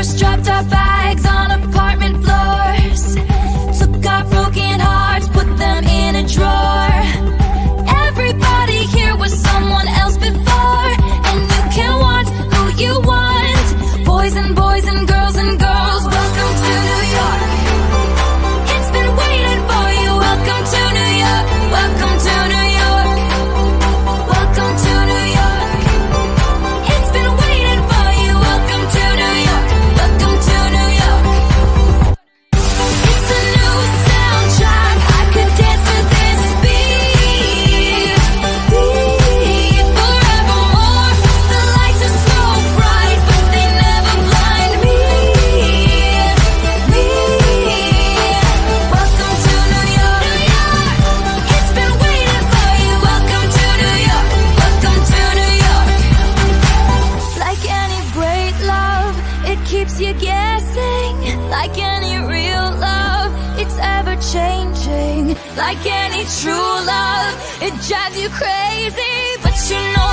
first dropped our bags You're guessing. Like any real love it's ever changing. Like any true love it drives you crazy. But you know